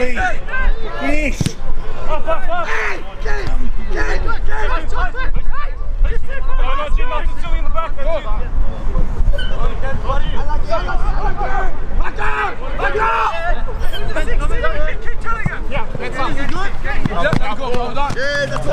Ollie! Finish! Up, up, up! Hey, get him! Get him! Get him! No, not Jim, not the two in the back. That's it. Back out! Back out! Keep telling him. Yeah, that's up. You good? Yeah, go, hold on. Yeah, that's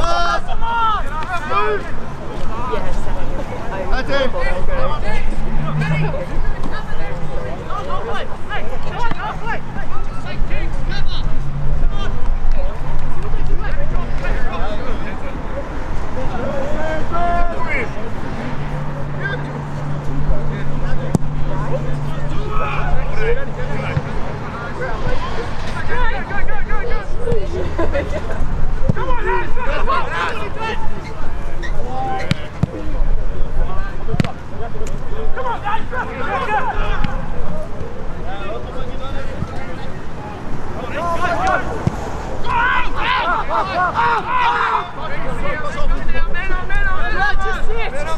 up. Come on! Move! That's it. Fiddle,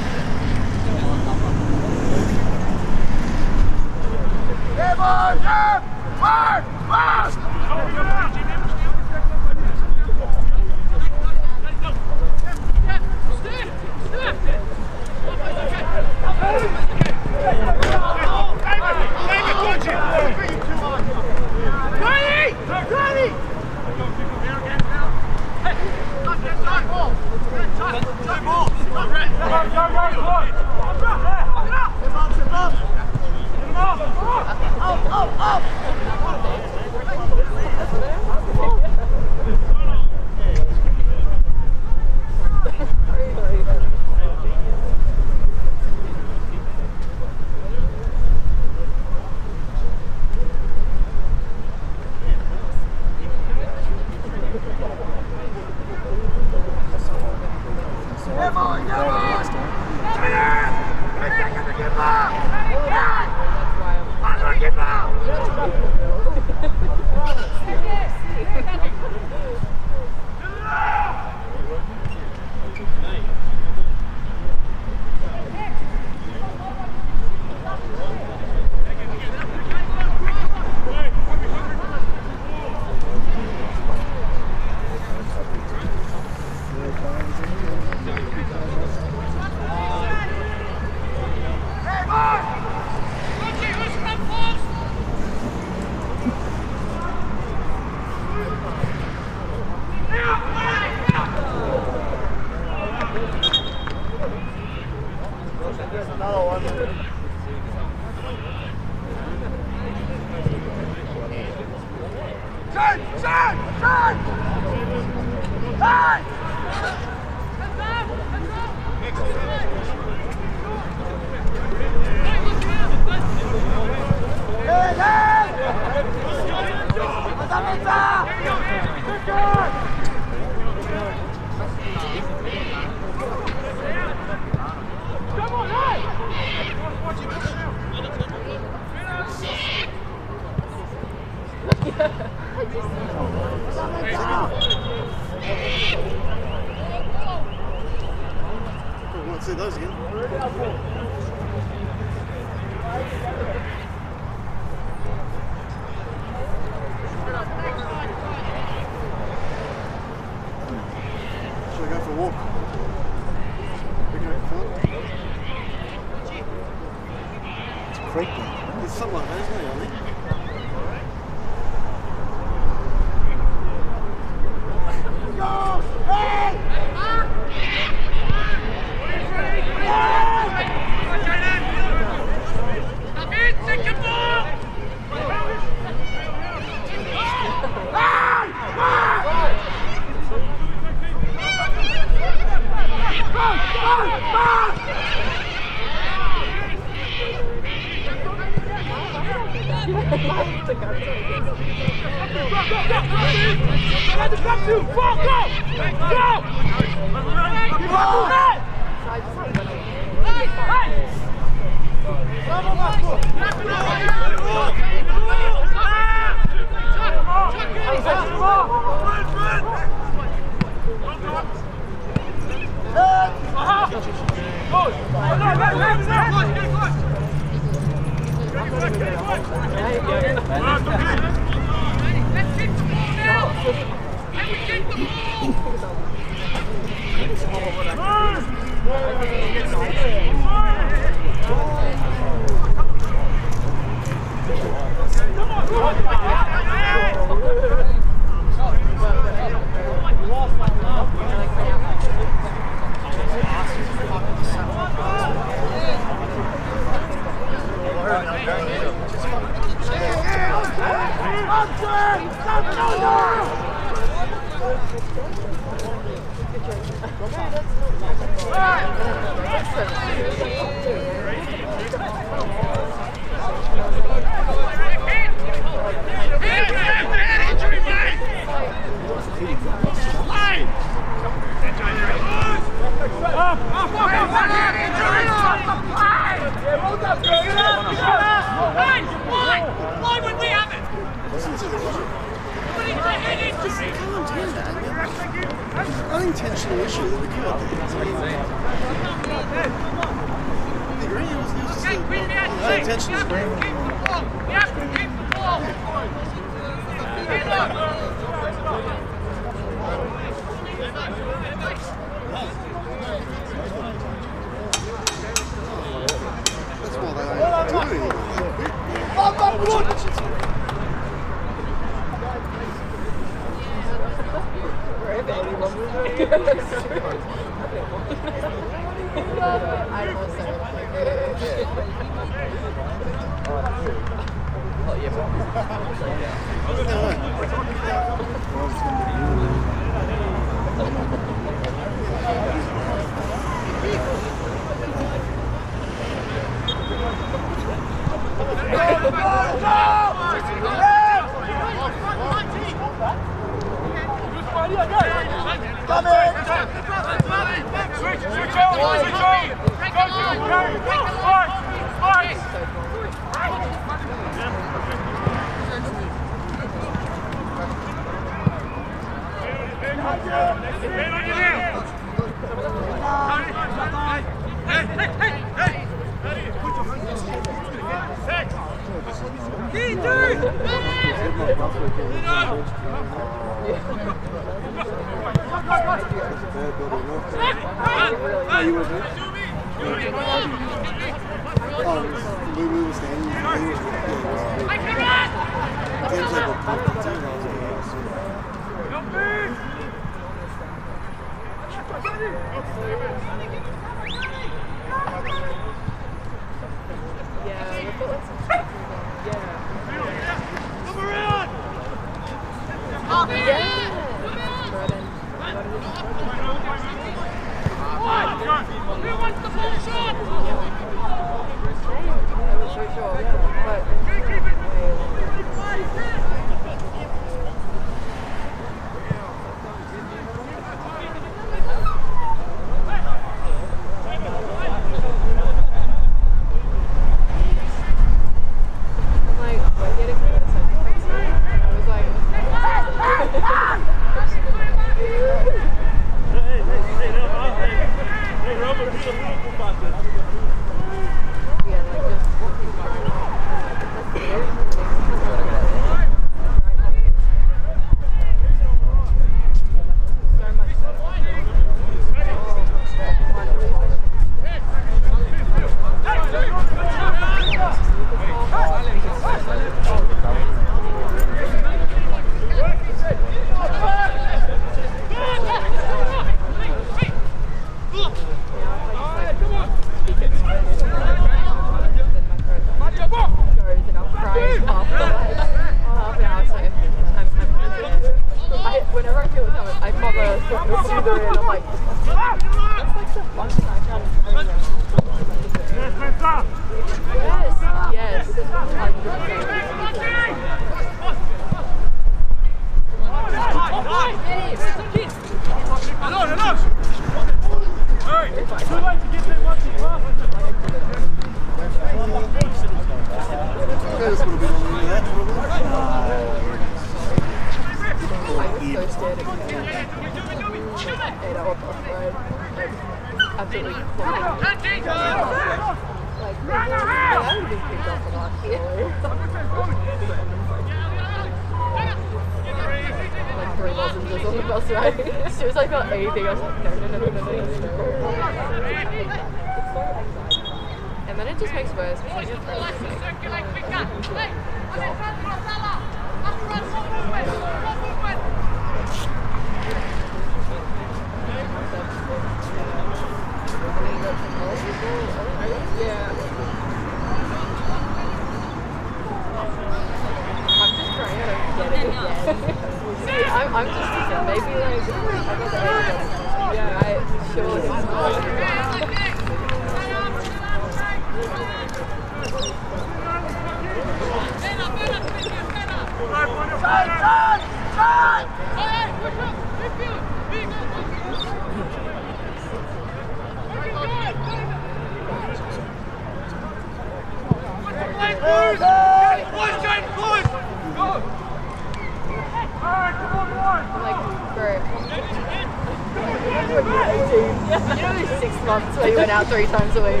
months where you went out three times a week?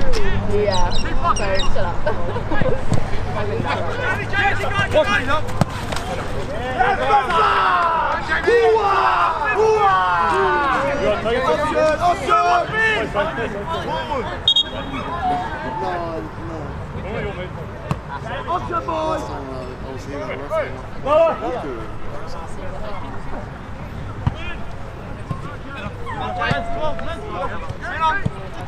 Yeah. So shut up.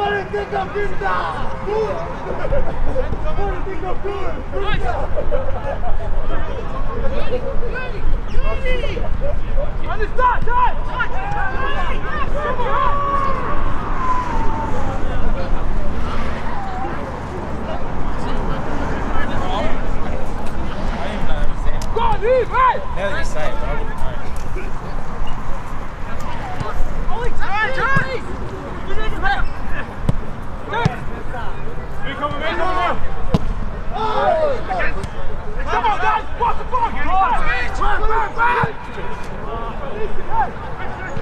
I think that right. No, no. Last time I was here, I was here. Now that you say it, but I wouldn't know. Come on, guys! What the fuck? Run, run, run!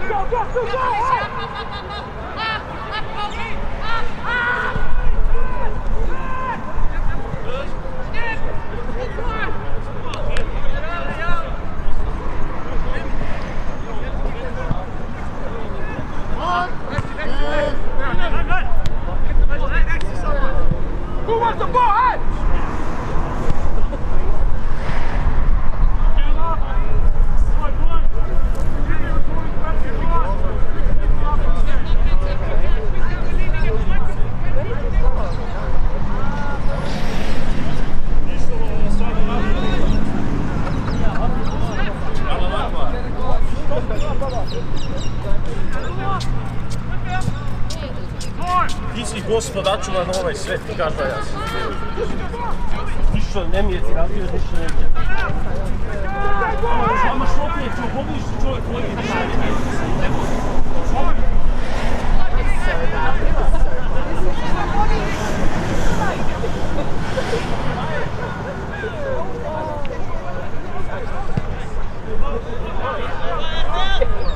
Go, go, go, go! The ball? Ti si gospodačuva na ovaj svet, každa ja sam. Ništa ne mi je ti radio, ništa ne mi je. Ama što opet, čo pogledaš čovjek koji je ništa ne mi je. Oh,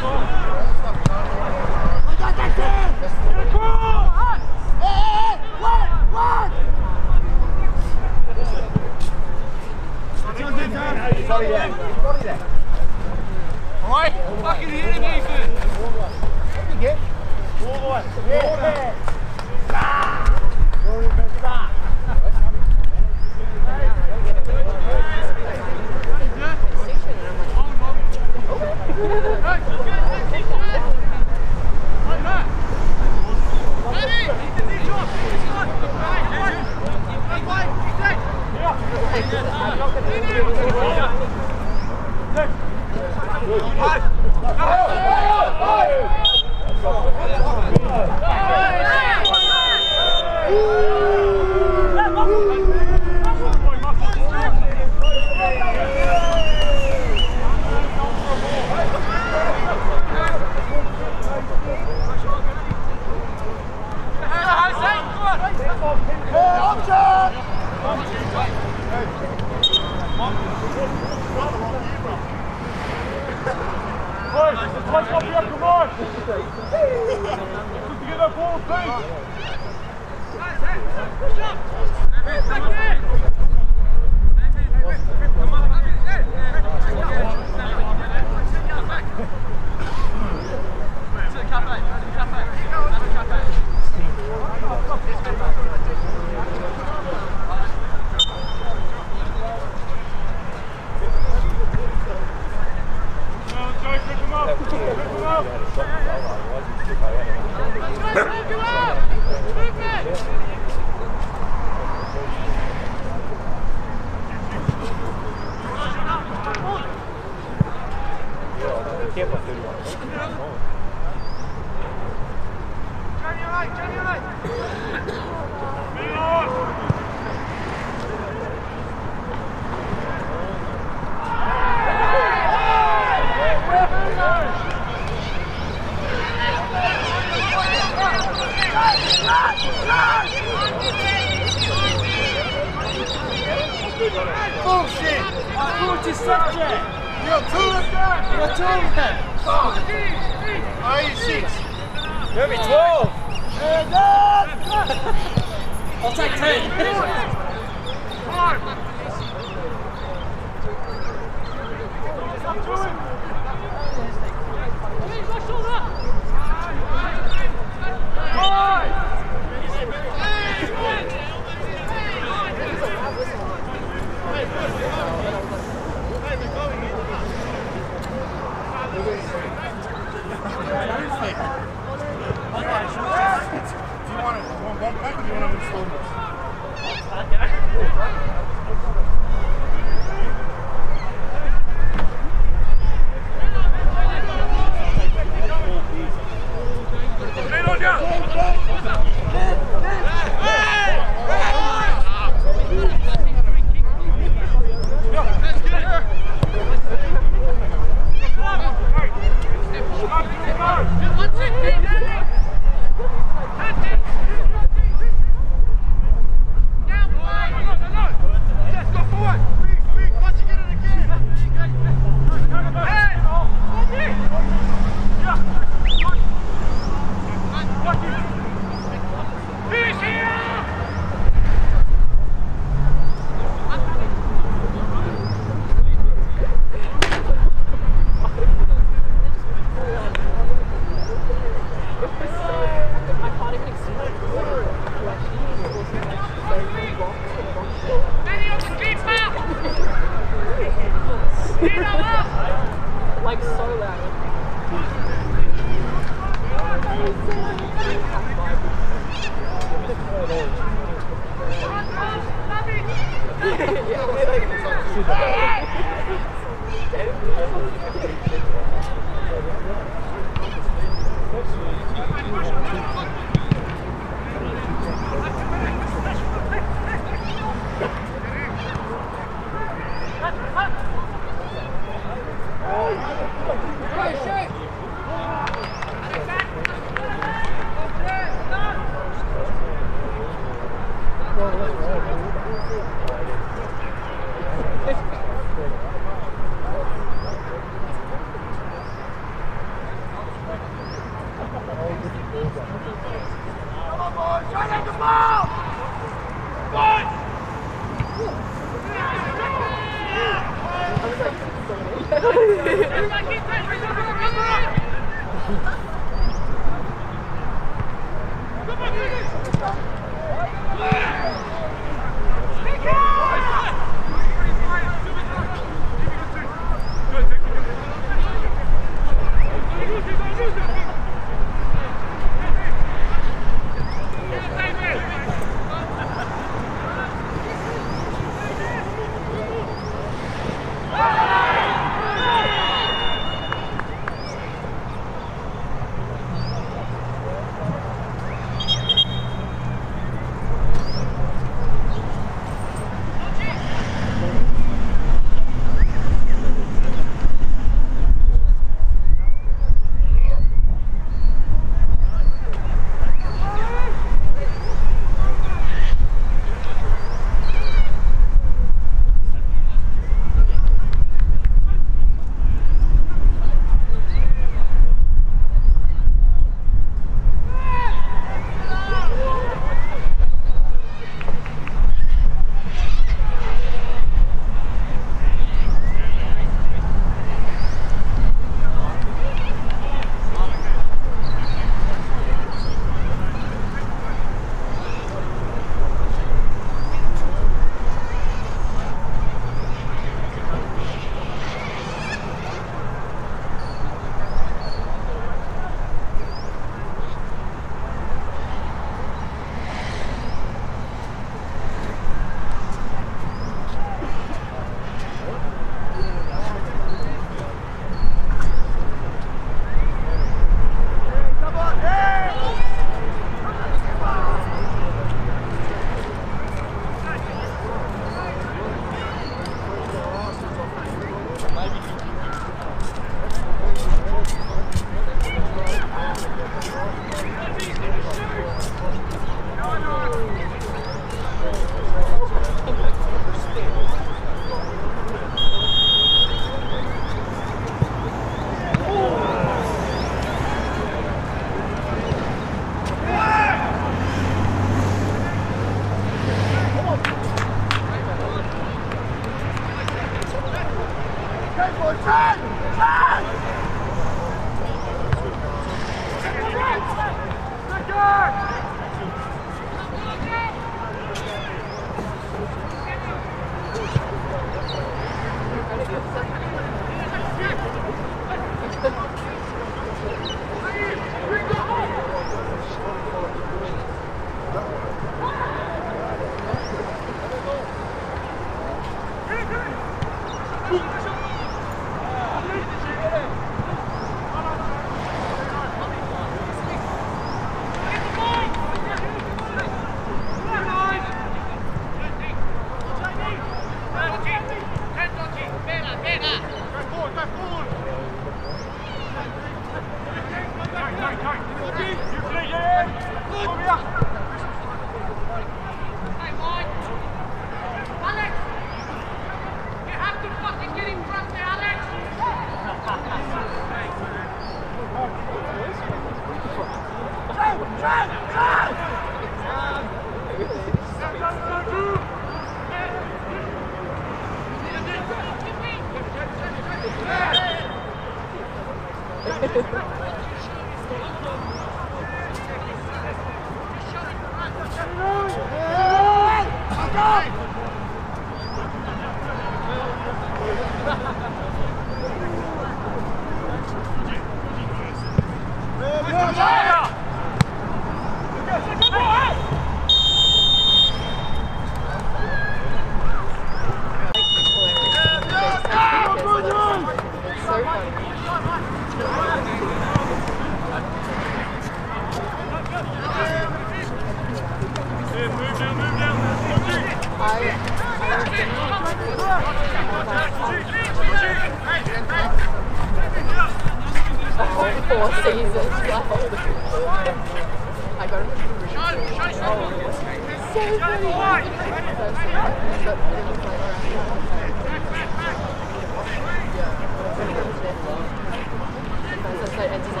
around. So, so,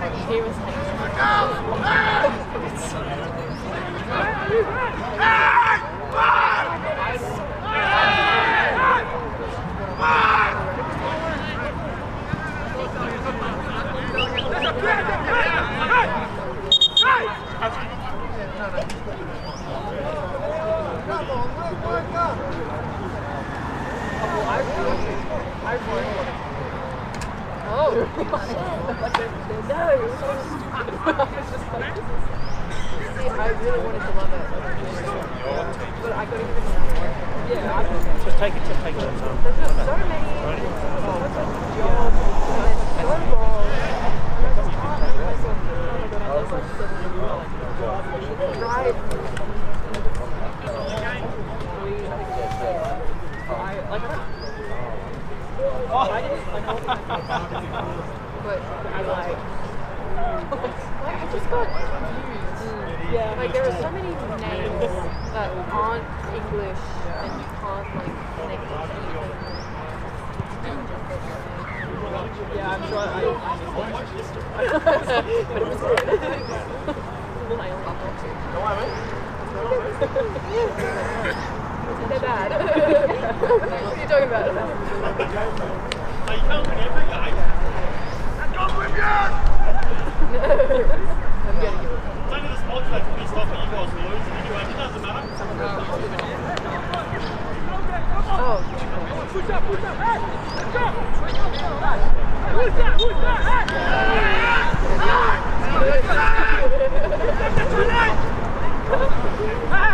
and he said, he was like, oh. no. See, I really wanted to love it. But I couldn't even. Yeah, I. Just take it, just take it. There's just so many jobs and volleyball. And I just can't make myself do it. Oh my god, I love like seven I like I like but I like like I just got confused. Yeah. Like there are so many names that aren't English and you can't like connect it to anything. Yeah, I'm sure I but it was good. I only They're bad. what are you talking about? I'm getting it. Oh, my life is over. I was like, I watched that in high school. Dollhouse. Circle like Oh, like they're like dancing like yeah, yeah. That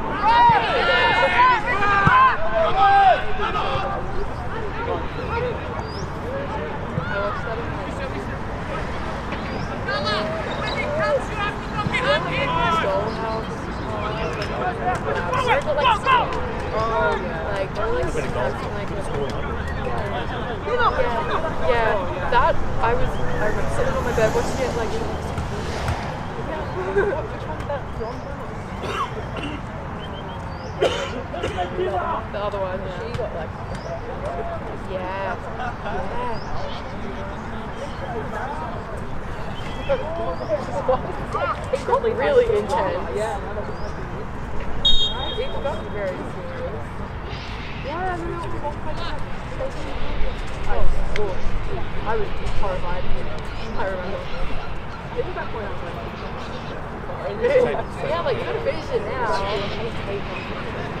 I remember sitting on my bed watching it like. Which one that The other one, yeah. She got like. Yeah. Yeah. it got really intense. Yeah. It got very serious. Yeah, I don't know what kind of I was, oh, I was horrified. I remember. It was that point I was like, oh, yeah, like you gotta finish it now.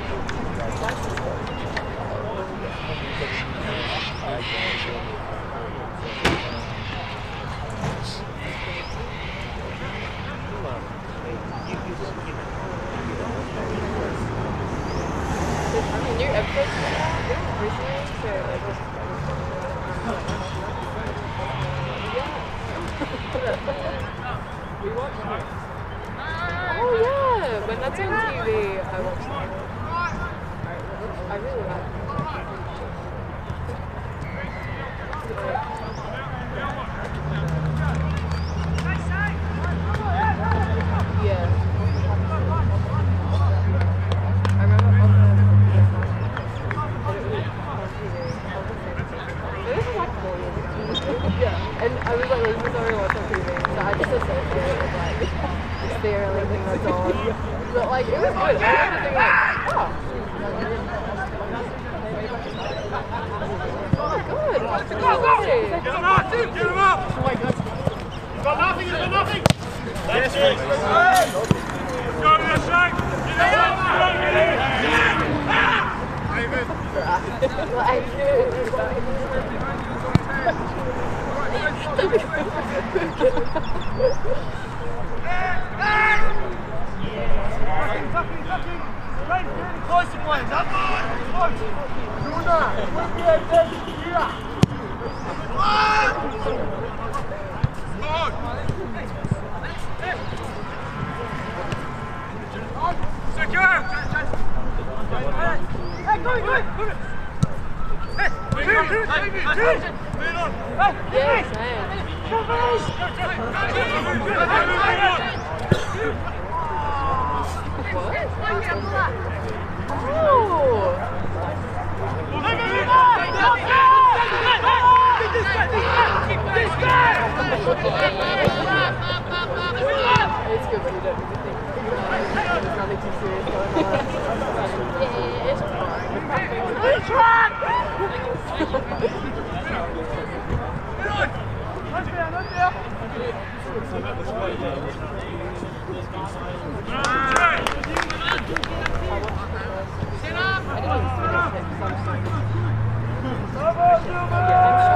It's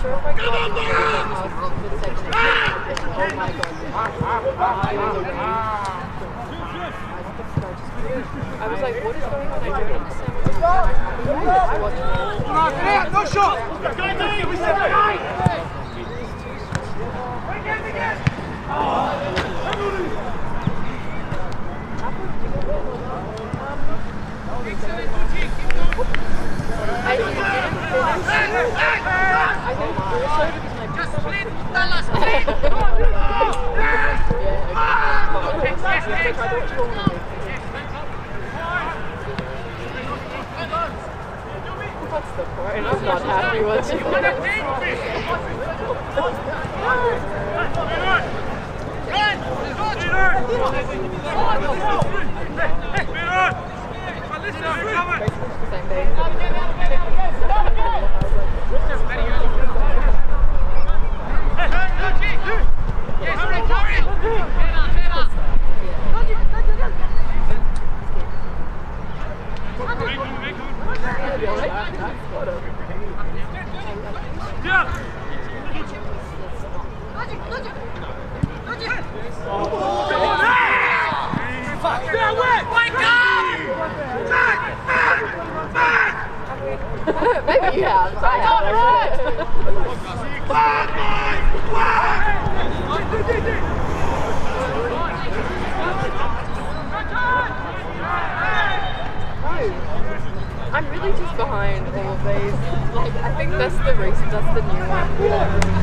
good when you don't really think uh, there's nothing too serious going on. Yeah, it's fine. I'm sure if I oh? I'm not happy it. Same Yeah! Maybe you have. I have. I'm really just behind all of these. Like, I think that's the reason, that's the new one. Yeah.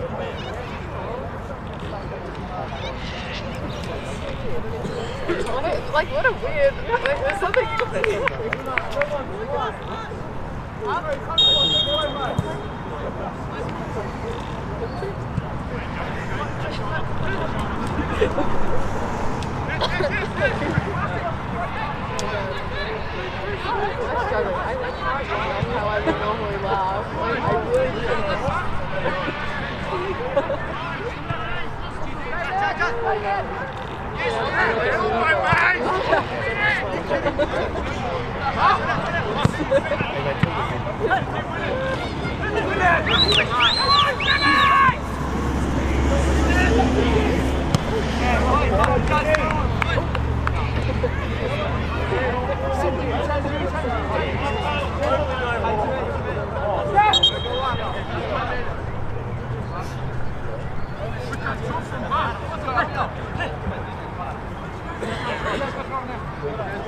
what? Like what a weird like, there's something I'm can't. I don't know,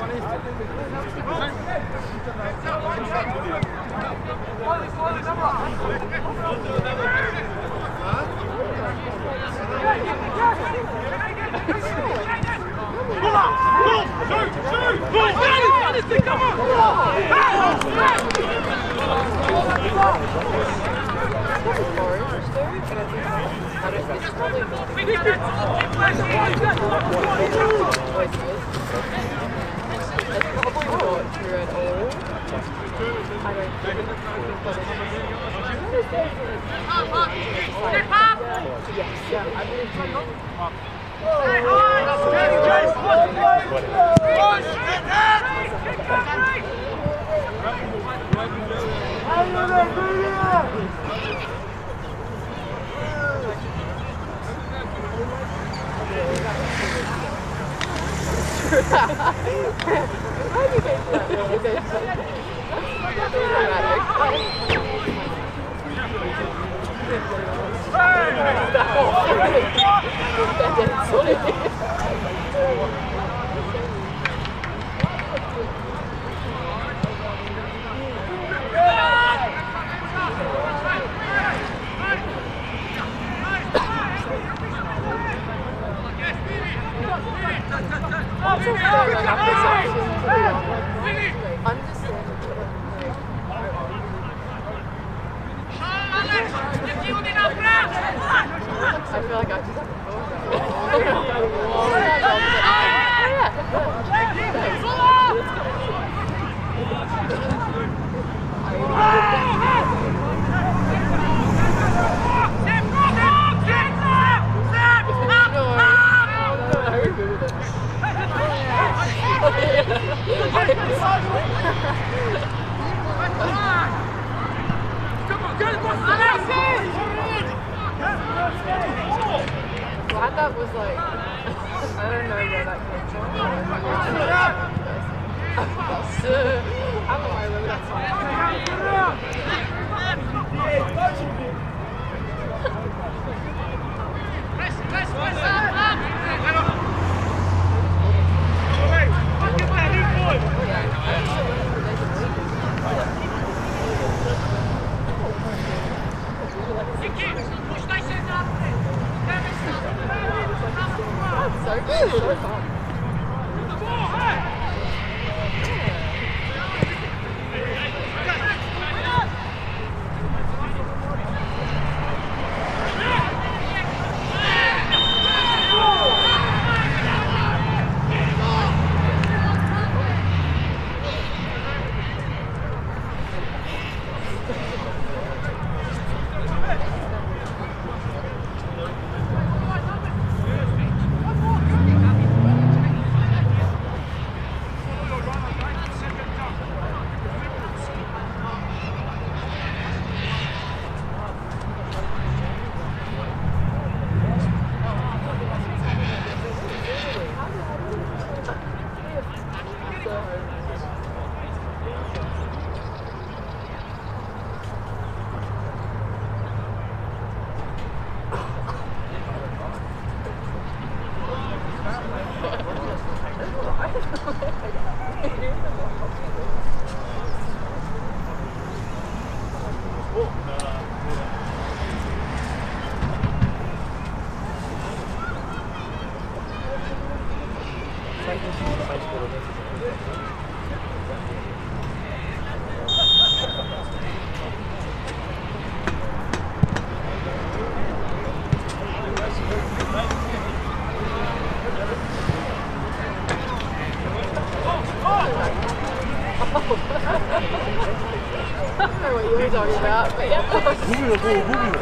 it's It's probably not true at all. I don't think but Yes, yeah, I really do. Why Ha ha ha! Cool. 不必了不不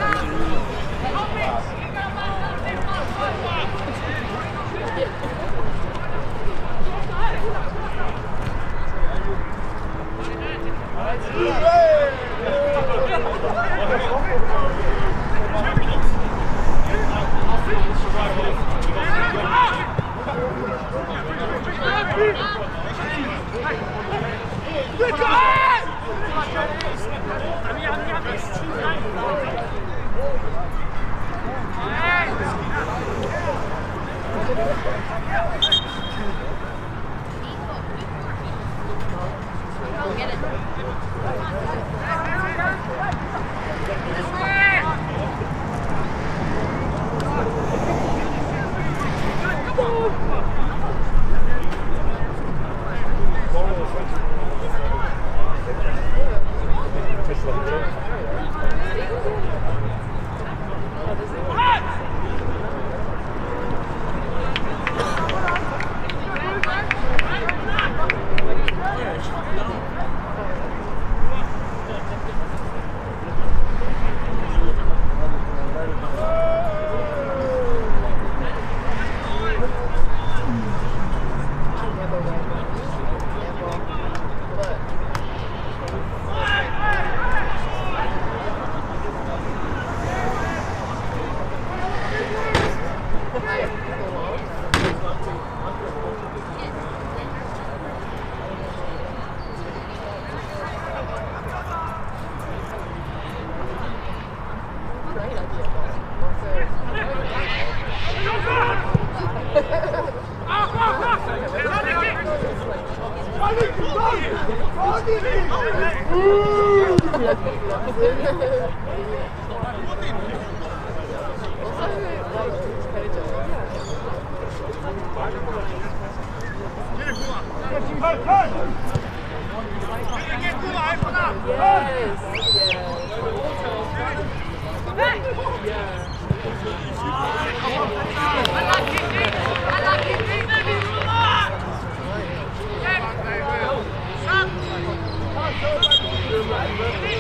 Ne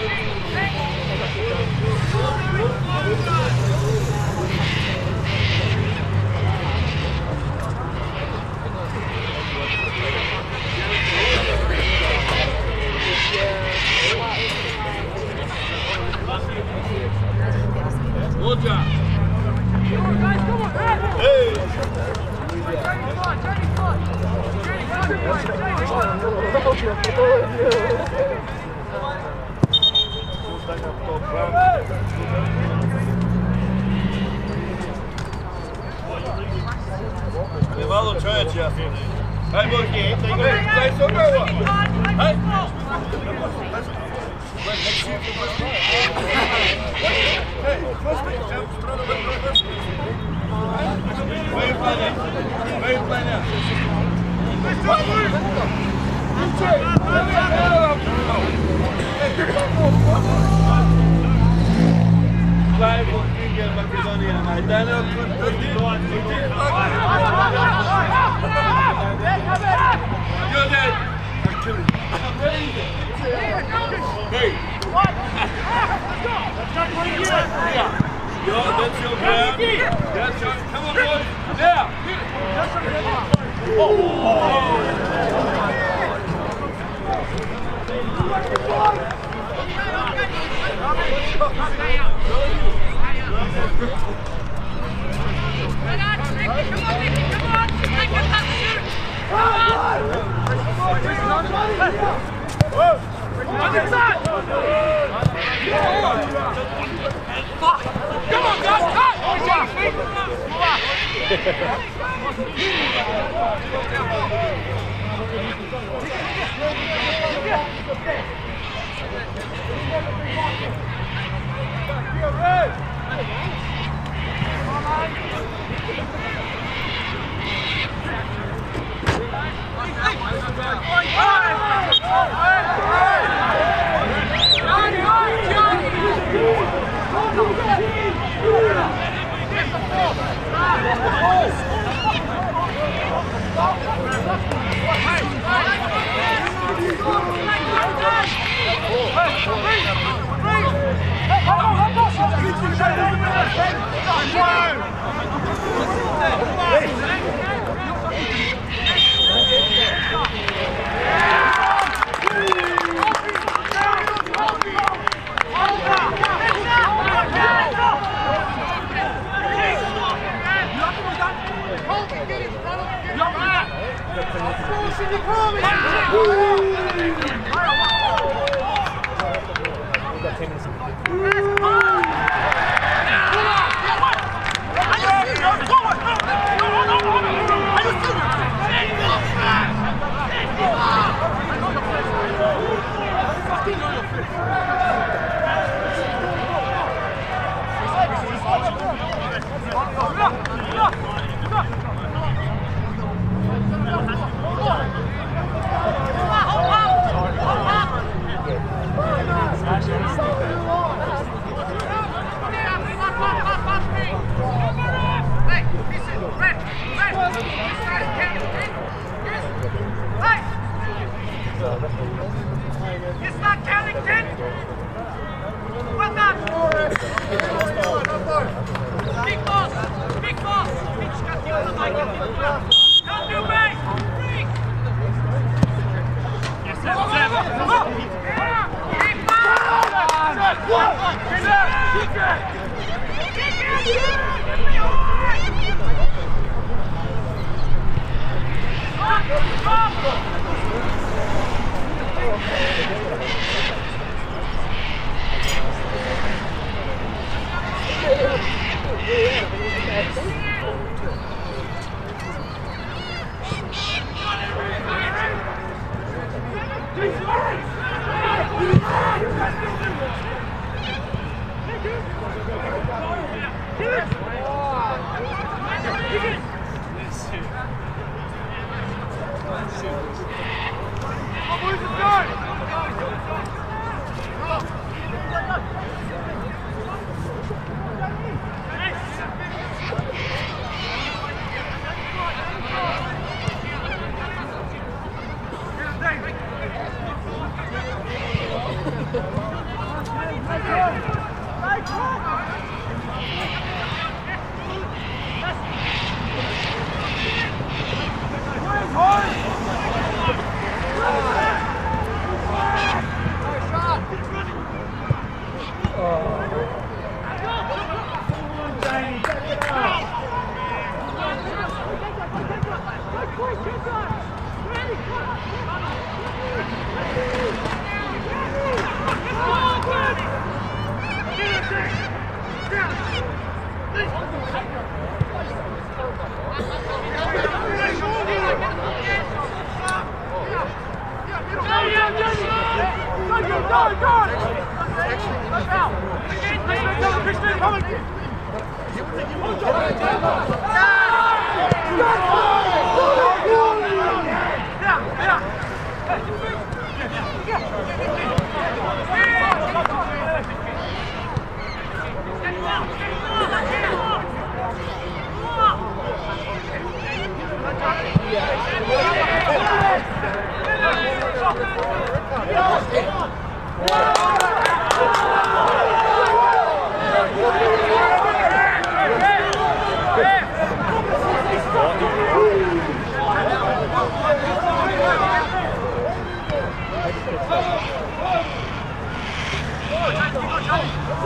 Yeah.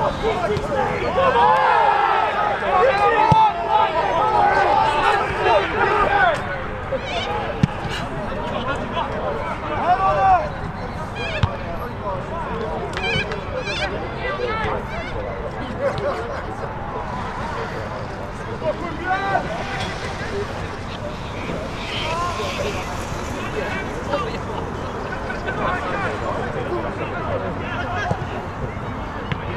Good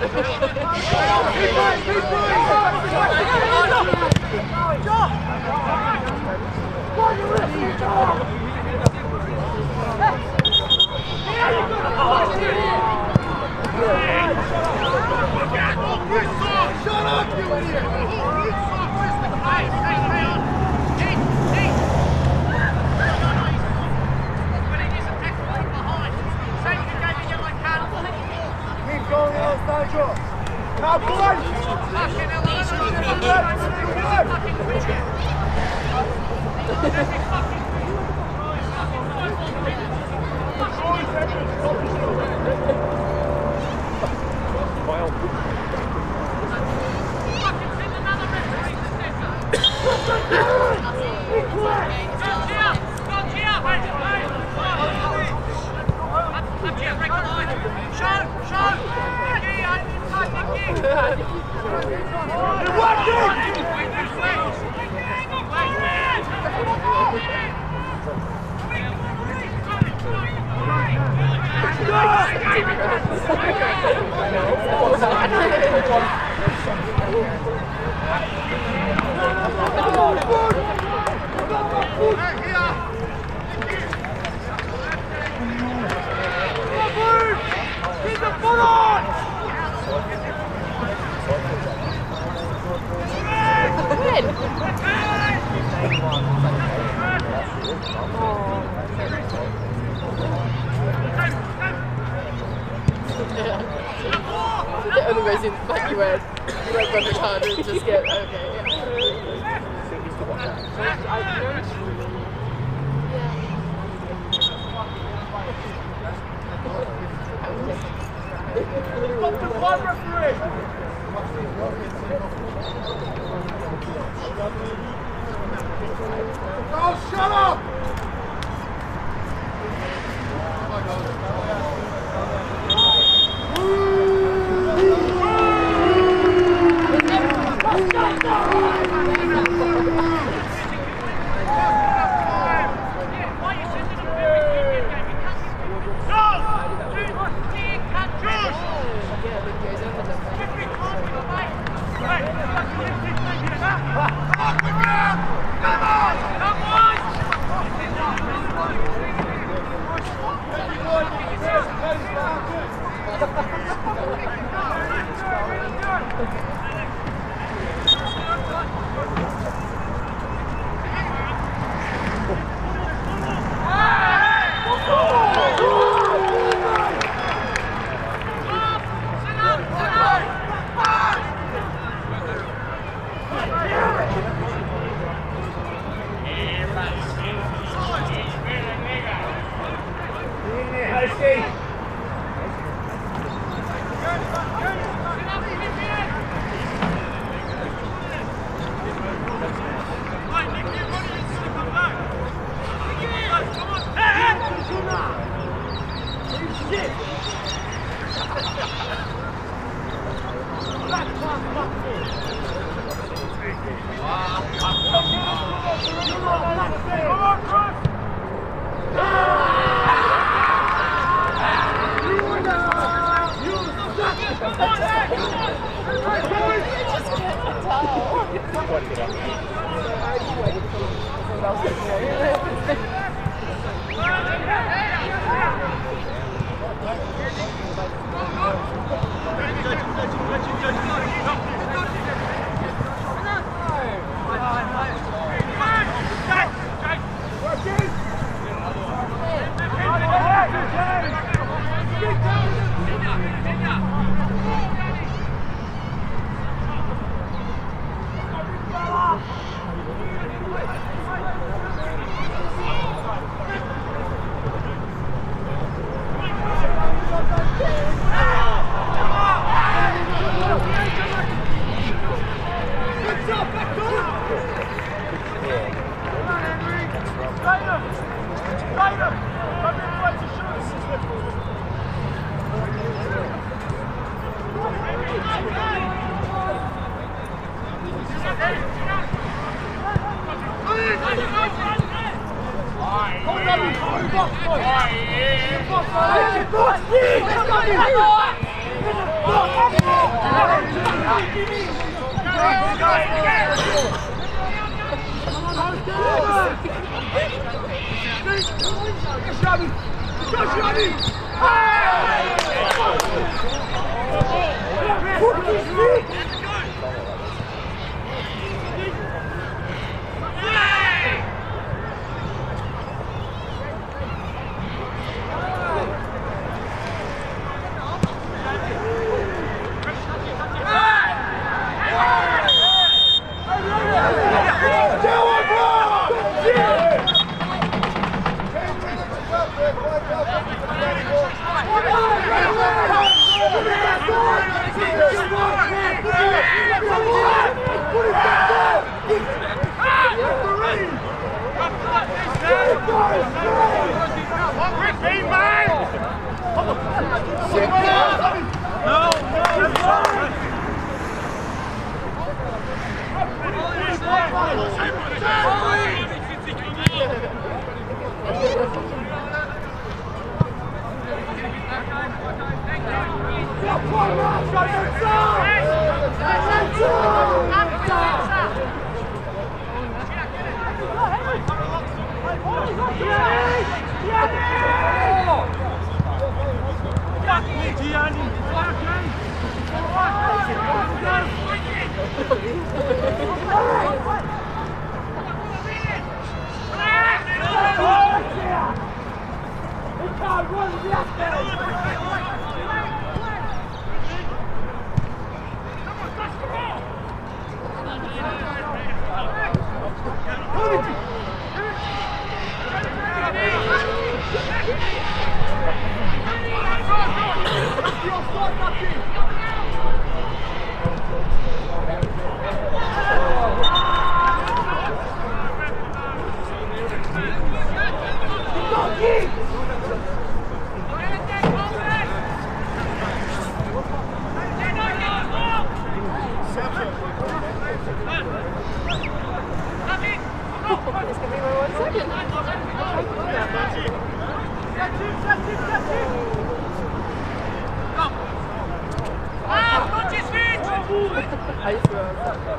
Shut up, you idiot! Hey, hey, hey, Fucking I don't know. 100 just get, okay. Eifer.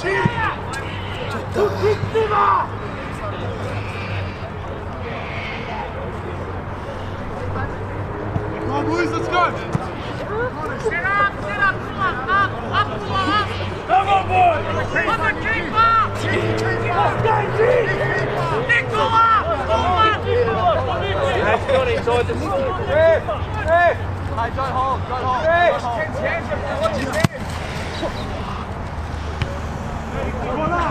ちょっと。Hey! Hey! Hey, drive home, drive home. Hey! Drive home.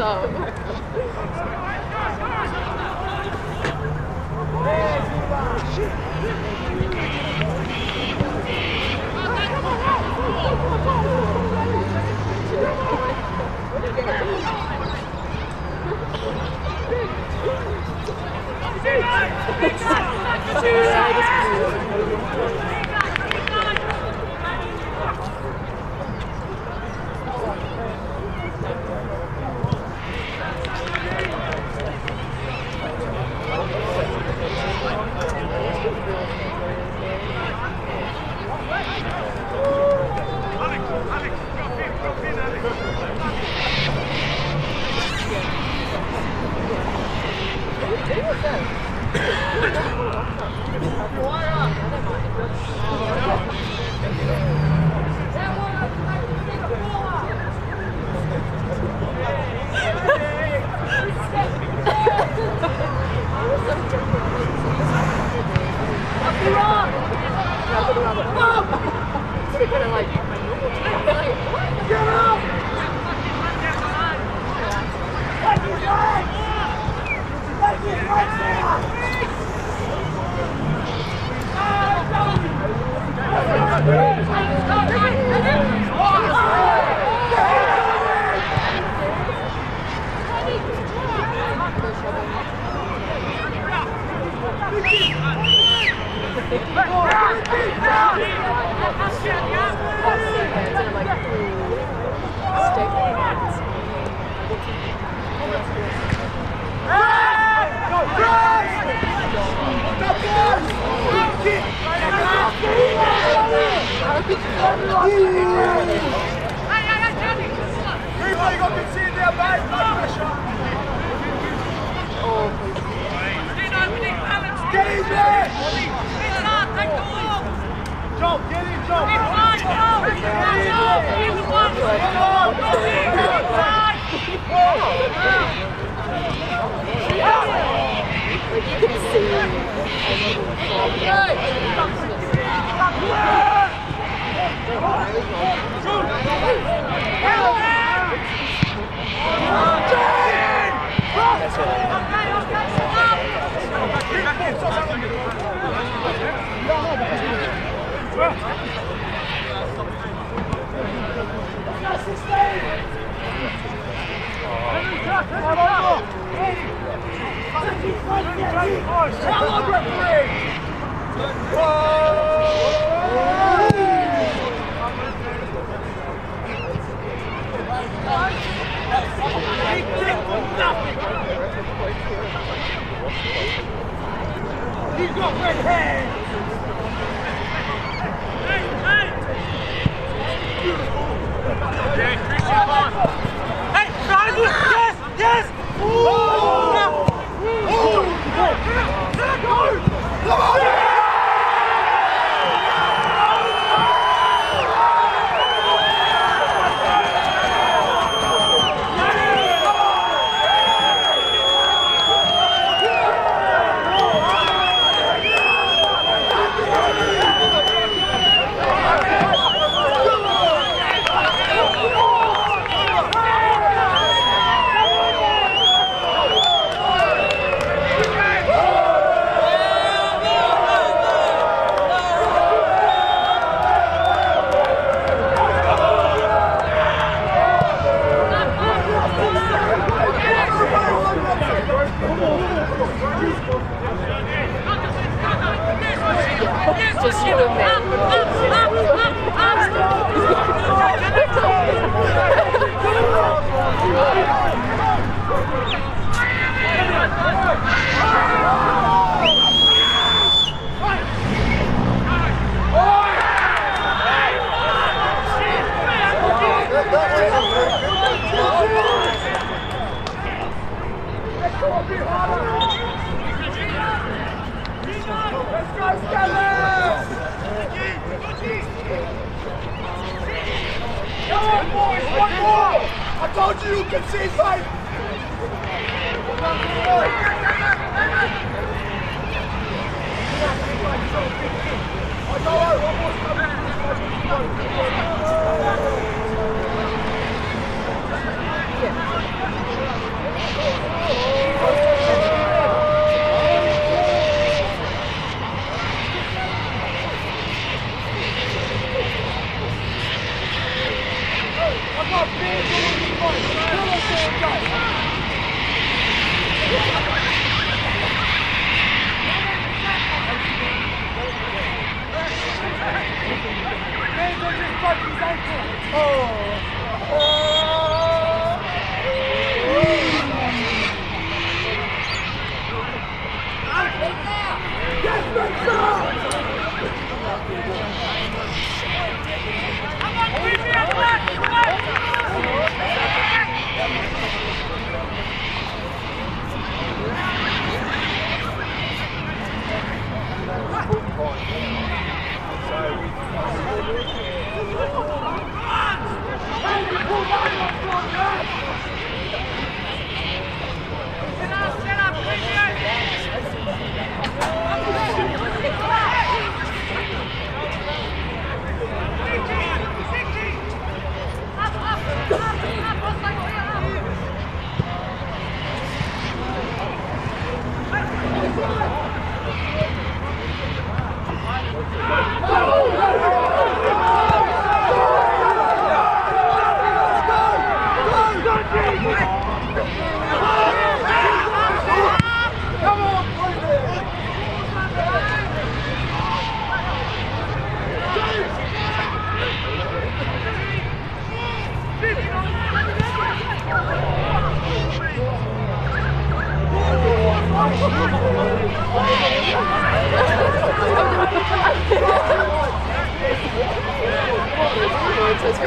awesome.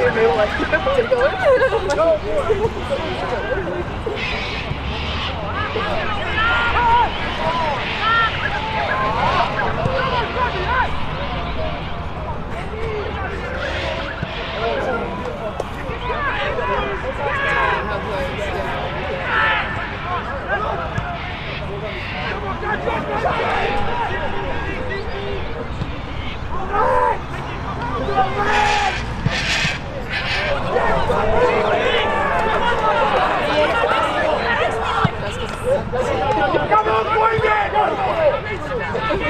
They were like, "Did it go in?" Come on, bring it! Is at the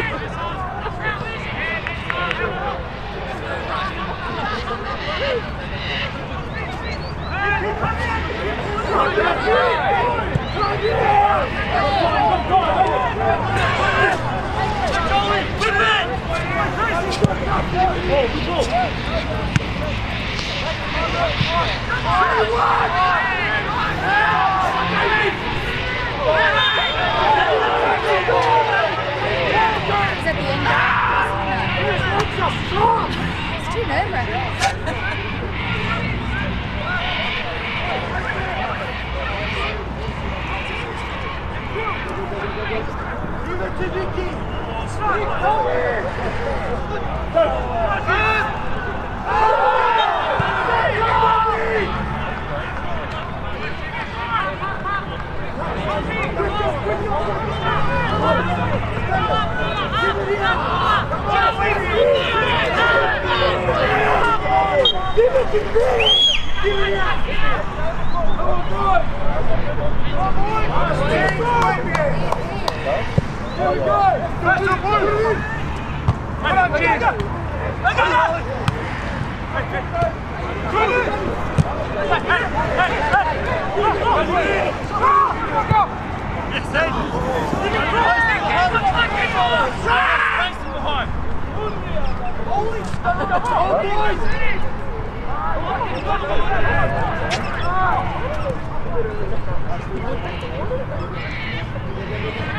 end. It's too nerve-wracking. Oh, boy! Oh, boy! Oh, boys! Hey!